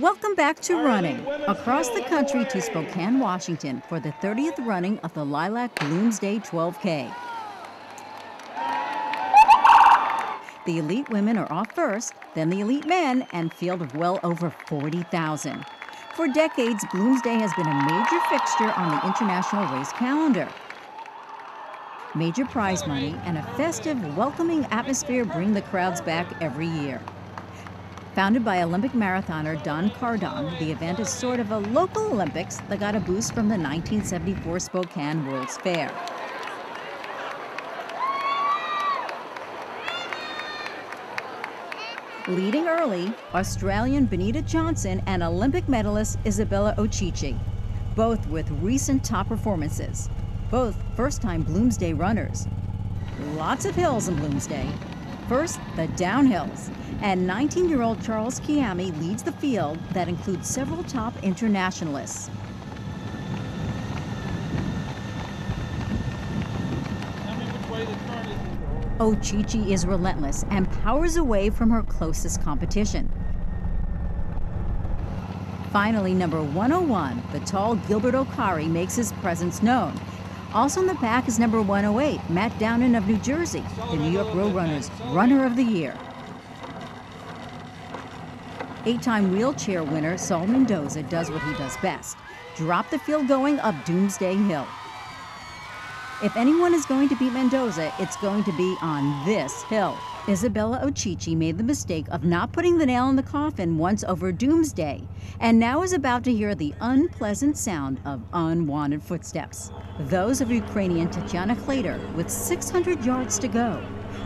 Welcome back to running. Across the country to Spokane, Washington for the 30th running of the Lilac Bloomsday 12K. The elite women are off first, then the elite men, and field of well over 40,000. For decades, Bloomsday has been a major fixture on the international race calendar. Major prize money and a festive, welcoming atmosphere bring the crowds back every year. Founded by Olympic marathoner Don Kardong, the event is sort of a local Olympics that got a boost from the 1974 Spokane World's Fair. Leading early, Australian Benita Johnson and Olympic medalist Isabella Ochichi, both with recent top performances. Both first time Bloomsday runners. Lots of hills in Bloomsday. First, the downhills and 19 year old Charles Kiami leads the field that includes several top internationalists. Ochichi is relentless and powers away from her closest competition. Finally, number 101, the tall Gilbert Okari makes his presence known. Also in the pack is number 108, Matt Downin of New Jersey, the New York Road Runners Runner of the Year. Eight time wheelchair winner Saul Mendoza does what he does best drop the field going up Doomsday Hill. If anyone is going to beat Mendoza, it's going to be on this hill. Isabella Ochichi made the mistake of not putting the nail in the coffin once over Doomsday, and now is about to hear the unpleasant sound of unwanted footsteps. Those of Ukrainian Tatiana Hladyr with 600 yards to go.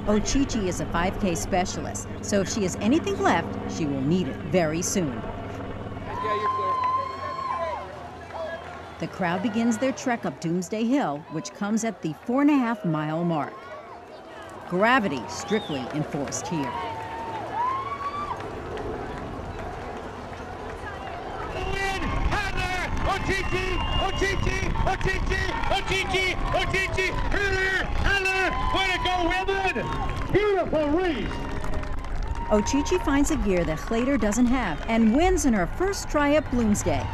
Ochichi is a 5K specialist, so if she has anything left, she will need it very soon. The crowd begins their trek up Doomsday Hill, which comes at the four and a half mile mark. Gravity strictly enforced here. Ochichi, Ochichi, Ochichi, Ochichi, Ochichi, way to go, women! Beautiful race. Ochichi finds a gear that Hladyr doesn't have and wins in her first try at Bloomsday.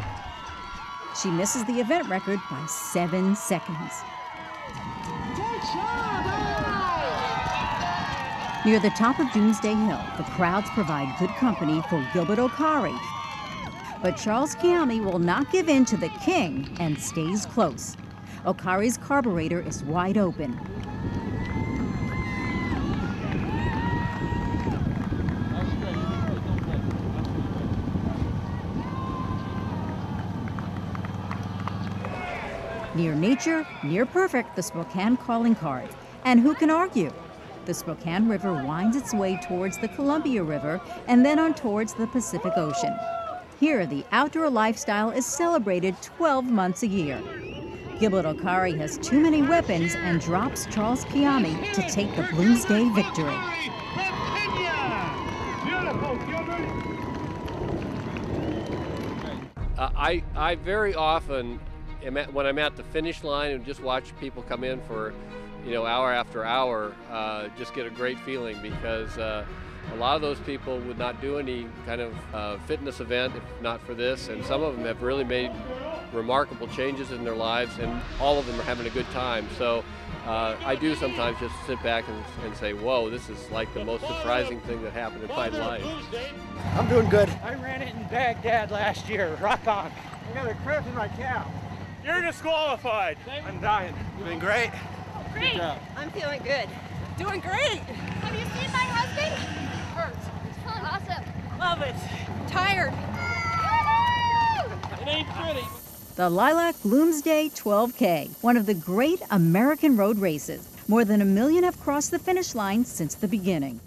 She misses the event record by seven seconds. Near the top of Doomsday Hill, the crowds provide good company for Gilbert Okari, but Charles Kiami will not give in to the king and stays close. Okari's carburetor is wide open. Near nature, near perfect, the Spokane calling card. And who can argue? The Spokane River winds its way towards the Columbia River and then on towards the Pacific Ocean. Here, the outdoor lifestyle is celebrated 12 months a year. Gilbert Okari has too many weapons and drops Charles Kiami to take the Bloomsday victory. Uh, I, I very often, am at, when I'm at the finish line and just watch people come in for, you know, hour after hour, uh, just get a great feeling because uh, a lot of those people would not do any kind of uh, fitness event if not for this, and some of them have really made remarkable changes in their lives, and all of them are having a good time. So uh, I do sometimes just sit back and, and, say, whoa, this is like the most surprising thing that happened in my life. I'm doing good. I ran it in Baghdad last year. Rock on. I got a cramp in my calf. You're disqualified. I'm dying. Doing great. Oh, great. I'm feeling good. Doing great. Have you seen my husband? Hurts. Awesome. Love it. Tired. It ain't pretty. The Lilac Bloomsday 12K, one of the great American road races. More than a million have crossed the finish line since the beginning.